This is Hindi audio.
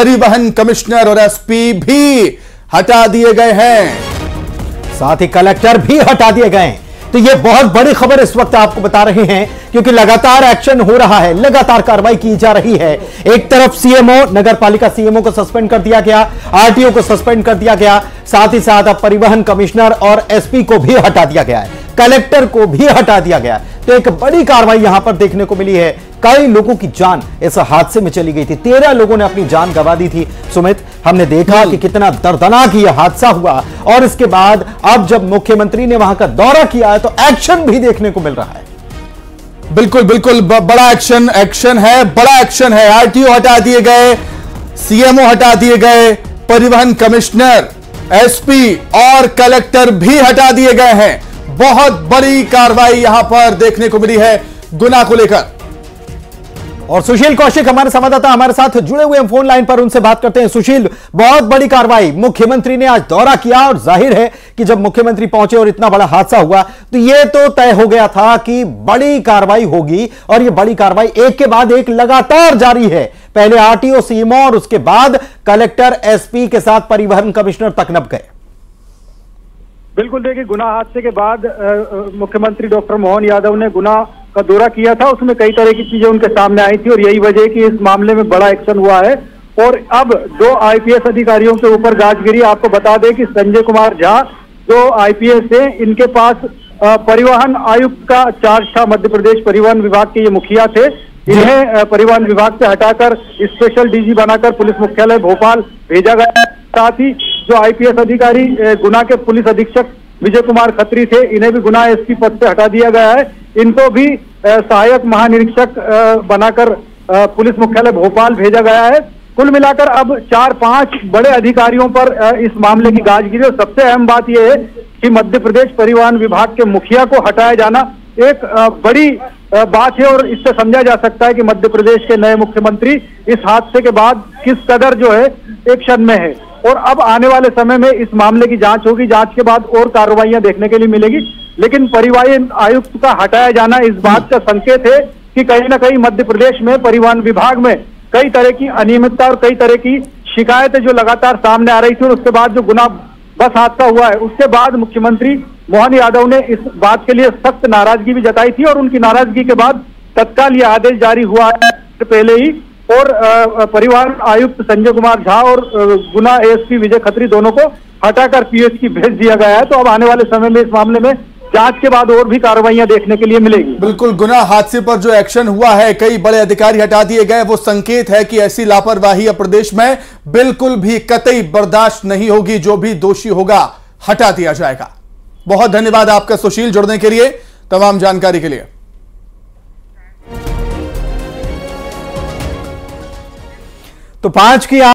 परिवहन कमिश्नर और एसपी भी हटा दिए गए हैं। साथ ही कलेक्टर भी हटा दिए गए हैं। तो ये बहुत बड़ी खबर इस वक्त आपको बता रहे हैं क्योंकि लगातार एक्शन हो रहा है लगातार कार्रवाई की जा रही है। एक तरफ़ सीएमओ नगर पालिका सीएमओ को सस्पेंड कर दिया गया आरटीओ को सस्पेंड कर दिया गया साथ ही साथ अब परिवहन कमिश्नर और एसपी को भी हटा दिया गया है कलेक्टर को भी हटा दिया गया तो एक बड़ी कार्रवाई यहाँ पर देखने को मिली है। कई लोगों की जान इस हादसे में चली गई थी। तेरह लोगों ने अपनी जान गंवा दी थी। सुमित हमने देखा कि कितना दर्दनाक यह हादसा हुआ। और इसके बाद अब जब मुख्यमंत्री ने वहाँ का दौरा किया है तो एक्शन भी देखने को मिल रहा है। बिल्कुल बिल्कुल बड़ा एक्शन एक्शन है, बड़ा एक्शन है। आरटीओ हटा दिए गए सीएमओ हटा दिए गए, परिवहन कमिश्नर एसपी और कलेक्टर भी हटा दिए गए हैं। बहुत बड़ी कार्रवाई यहाँ पर देखने को मिली है, गुना को लेकर। और सुशील कौशिक हमारे संवाददाता हमारे साथ जुड़े हुए हैं फ़ोन लाइन पर, उनसे बात करते हैं। सुशील, बहुत बड़ी कार्रवाई, मुख्यमंत्री ने आज दौरा किया और ज़ाहिर है कि जब मुख्यमंत्री पहुँचे और इतना बड़ा हादसा हुआ तो यह तो तय हो गया था कि बड़ी कार्रवाई होगी और यह बड़ी कार्रवाई एक के बाद एक लगातार जारी है। पहले आरटीओ, सीएमओ और उसके बाद कलेक्टर, एसपी के साथ परिवहन कमिश्नर तक गए। बिल्कुल, देखिए, गुना हादसे के बाद मुख्यमंत्री डॉक्टर मोहन यादव ने गुना का दौरा किया था, उसमें कई तरह की चीज़ें उनके सामने आई थी और यही वजह कि इस मामले में बड़ा एक्शन हुआ है। और अब दो आईपीएस अधिकारियों के ऊपर जाँच गिरी आपको बता दें कि संजय कुमार झा, जो आईपीएस है, इनके पास परिवहन आयुक्त का चार्ज था, मध्य प्रदेश परिवहन विभाग के ये मुखिया थे। इन्हें परिवहन विभाग से हटाकर स्पेशल डीजी बनाकर पुलिस मुख्यालय भोपाल भेजा गया। साथ ही जो आईपीएस अधिकारी गुना के पुलिस अधीक्षक विजय कुमार खत्री थे, इन्हें भी गुना एसपी पद से हटा दिया गया है। इनको भी सहायक महानिरीक्षक बनाकर पुलिस मुख्यालय भोपाल भेजा गया है। कुल मिलाकर अब चार पाँच बड़े अधिकारियों पर इस मामले की गाज गिरी और सबसे अहम बात यह है कि मध्य प्रदेश परिवहन विभाग के मुखिया को हटाया जाना एक बड़ी बात है। और इससे समझा जा सकता है कि मध्य प्रदेश के नए मुख्यमंत्री इस हादसे के बाद किस कदर जो है एक्शन में है। और अब आने वाले समय में इस मामले की जाँच होगी। जाँच के बाद और कार्रवाइयाँ देखने के लिए मिलेगी। लेकिन परिवहन आयुक्त का हटाया जाना इस बात का संकेत है कि कहीं ना कहीं मध्य प्रदेश में परिवहन विभाग में कई तरह की अनियमितता और कई तरह की शिकायतें जो लगातार सामने आ रही थी और उसके बाद जो गुना बस हादसा हुआ है, उसके बाद मुख्यमंत्री मोहन यादव ने इस बात के लिए सख्त नाराज़गी भी जताई थी और उनकी नाराज़गी के बाद तत्काल यह आदेश जारी हुआ है। पहले ही और परिवहन आयुक्त संजय कुमार झा और गुना एएसपी विजय खत्री दोनों को हटाकर पीएच की भेज दिया गया है। तो अब आने वाले समय में इस मामले में जाँच के बाद और भी कार्रवाइयाँ देखने के लिए मिलेगी। बिल्कुल, गुना हादसे पर जो एक्शन हुआ है, कई बड़े अधिकारी हटा दिए गए। वो संकेत है कि ऐसी लापरवाही अब प्रदेश में बिल्कुल भी कतई बर्दाश्त नहीं होगी। जो भी दोषी होगा, हटा दिया जाएगा। बहुत धन्यवाद आपका सुशील जुड़ने के लिए। तमाम जानकारी के लिए। तो पाँच की